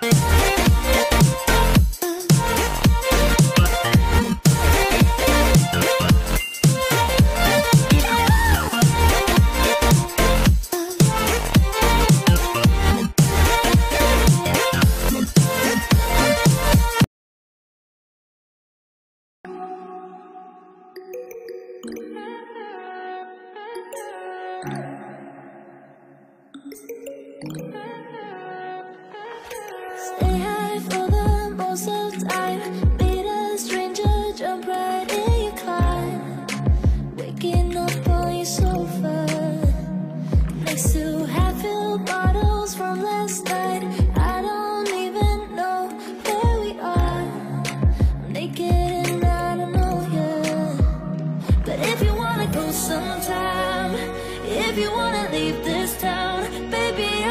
Stay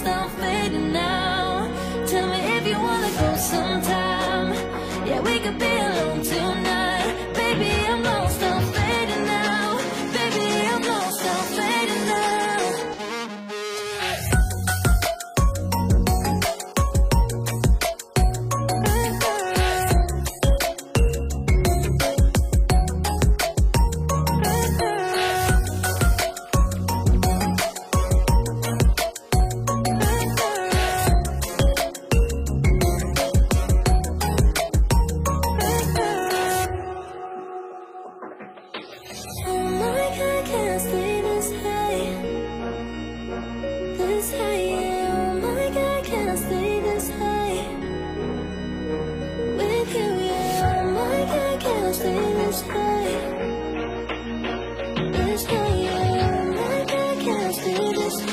I'm fading now. Tell me if you wanna go sometime. Yeah, we could be alone tonight. Baby, I'm lost, this high. Oh my God, can I stay this high? With you, yeah. Oh my God, can I stay this high? This high, yeah. Oh my God, can I stay this high?